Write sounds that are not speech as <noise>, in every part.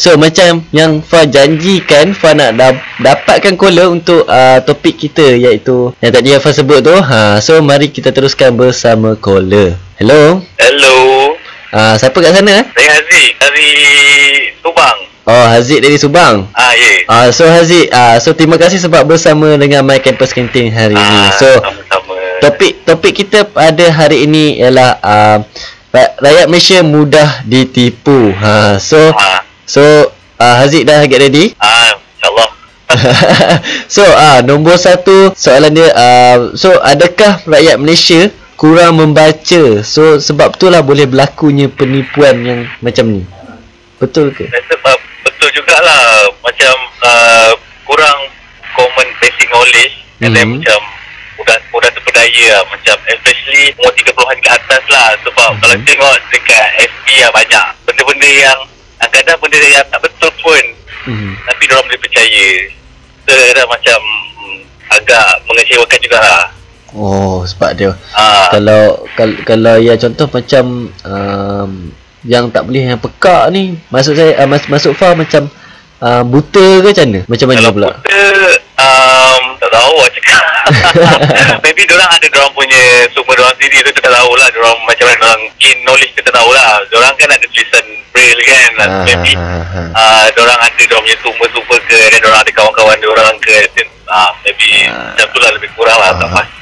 So macam yang Fa janjikan Fa nak da- dapatkan caller untuk uh, topik kita iaitu yang tadi Fa sebut tu. Ha, so mari kita teruskan bersama caller. Hello. Hello. Uh, siapa kat sana? eh? Saya Haziq dari Subang. Oh Haziq dari Subang. Ah, ya. Uh, so Haziq, uh, so terima kasih sebab bersama dengan My Campus Canteen hari ini. Ah, So sama-sama. topik topik kita pada hari ini ialah uh, ra- rakyat Malaysia mudah ditipu. Ha, so Ah, so uh, Haziq dah get ready? ah, insyaAllah. <laughs> so ah uh, nombor satu soalan dia uh, so adakah rakyat Malaysia kurang membaca so sebab itulah boleh berlakunya penipuan yang macam ni betul ke Rasa uh, betul jugalah. Macam uh, kurang common basic knowledge. And then Mhm. macam mudah mudah terpedaya lah. Macam especially umur 30-an ke atas lah. Sebab Mhm. kalau tengok dekat FB lah banyak. Benda-benda yang kadang-kadang benda yang tak betul pun. hmm. Tapi diorang boleh percaya. So, kadang macam hmm, agak mengecewakan jugalah. oh sebab dia Ah, kalau kalau kalau ya contoh macam um, yang tak boleh yang pekak ni maksud saya uh, mas, masuk faham macam uh, buta ke macam mana macam mana Kalau pula buta um, Tak tahu lah cakap <laughs> Maybe diorang ada diorang punya Sumber diorang sendiri tu kita tahu lah Diorang macam mana diorang gain knowledge kita tahu lah Diorang kan ada tulisan braille kan Ah, Maybe ah, ah. uh, Diorang ada diorang punya sumber-sumber ke Dan diorang ada kawan-kawan diorang ke Then, uh, Maybe Ah. macam tu lah lebih kurang lah Tak Ah. pasti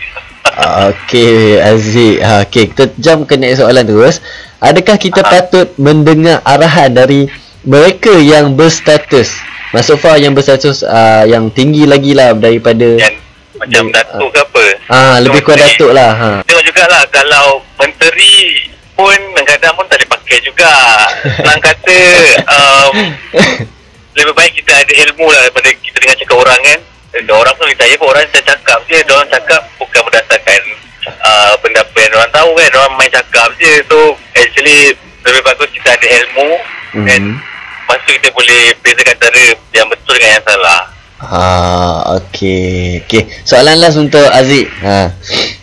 Ah, Okey Aziz ha, Okey kita jump ke next soalan terus Adakah kita Ah. patut mendengar arahan dari mereka yang berstatus Masuk fah yang berstatus uh, yang tinggi lagi lah daripada Yang macam Dia- datuk ke apa ah lebih kurang datuk lah ha. Tengok jugalah Kalau menteri pun kadang-kadang pun tak boleh pakai juga Senang kata um, lebih baik kita ada ilmu lah daripada kita dengar cakap orang kan Dan orang pun percaya pun orang saya cakap je dia orang cakap bukan berdasarkan uh, pendapat yang orang tahu kan orang main cakap je so actually lebih bagus kita ada ilmu dan Mhm. lepas tu kita boleh bezakan antara yang betul dengan yang salah Ah, okey. Okey. Soalan last untuk Aziz. Ha.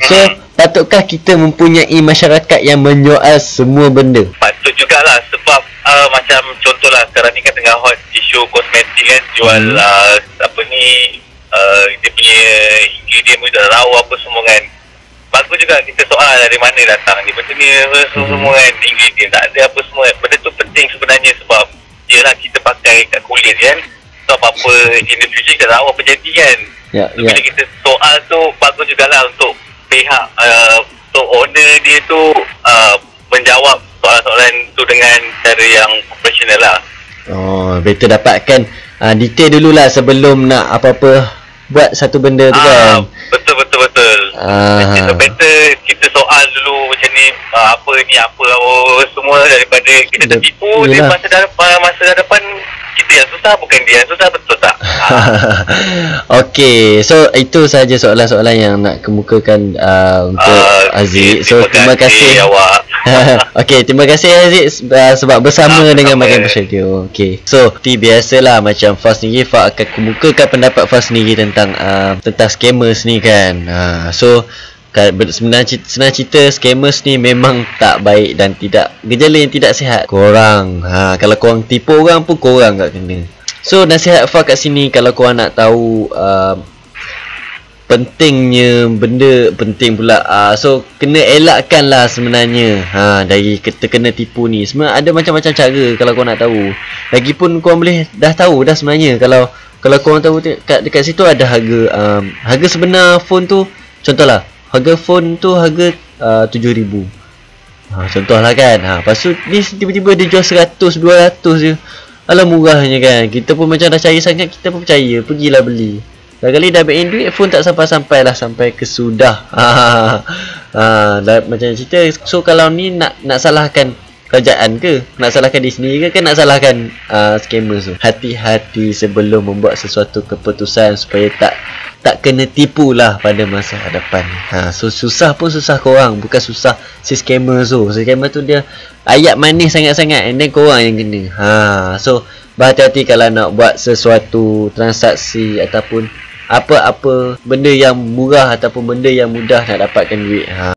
So, patutkah kita mempunyai masyarakat yang menyoal semua benda? Patut jugalah sebab uh, macam contohlah sekarang ni kan tengah hot isu kosmetik kan jual Hmm. uh, apa ni uh, dia punya ingredient pun dah raw apa semua kan bagus juga kita soal dari mana datang ni benda ni apa semua, Hmm. semua kan ingredient tak ada apa semua benda tu penting sebenarnya sebab yelah kita pakai kat kulit kan so apa-apa in the future kita tahu apa jadi kan Ya, So, ya. bila kita soal tu bagus jugalah untuk pihak uh, untuk owner dia tu uh, dengan cara yang profesional lah. Oh, better dapatkan uh, detail dululah sebelum nak apa-apa buat satu benda tu Ah, kan. betul betul betul. Ah. Better kita soal dulu macam ni uh, apa ni apa oh, semua daripada kita tertipu di masa depan masa depan kita yang susah bukan dia yang susah betul tak? Ah. <laughs> Okey, so itu sahaja soalan-soalan yang nak kemukakan uh, untuk Ah, Aziz. So terima kasih. awak. <laughs> Okey, terima kasih Aziz uh, sebab bersama Ah, dengan. Makan Radio. Okey. So, seperti biasalah macam Fast sendiri Fast akan kemukakan pendapat Fast sendiri tentang uh, tentang scammers ni kan. Uh, so sebenarnya cerita, scammers ni memang tak baik dan tidak gejala yang tidak sihat. Korang ha kalau korang tipu orang pun korang kat kena. So nasihat Fa kat sini kalau korang nak tahu uh, pentingnya benda penting pula. Uh, so kena elakkan lah sebenarnya. Ha dari kita kena tipu ni. Sebenarnya ada macam-macam cara kalau kau nak tahu. Lagipun kau boleh dah tahu dah sebenarnya. Kalau kalau kau tahu dekat dekat situ ada harga um, harga sebenar phone tu contohlah harga phone tu harga uh, 7000 ha contohlah kan. Ha lepas tu ni tiba-tiba dia jual 100 200 je. Alah murahnya kan. Kita pun macam dah cari sangat Kita pun percaya Pergilah beli Kali dah ambil duit Phone tak sampai-sampai lah Sampai ke sudah. <laughs> Ha, ha, dah, Macam cerita So kalau ni nak nak salahkan Kerajaan ke? Nak salahkan diri sendiri ke Kan nak salahkan uh, Scammers tu? Hati-hati sebelum membuat sesuatu keputusan Supaya tak tak kena tipu lah pada masa hadapan. Ha, So susah pun susah korang Bukan susah si scammer tu. Si scammer tu dia Ayat manis sangat-sangat And then korang yang kena. Ha, So berhati-hati kalau nak buat sesuatu transaksi Ataupun apa-apa benda yang murah Ataupun benda yang mudah nak dapatkan duit ha.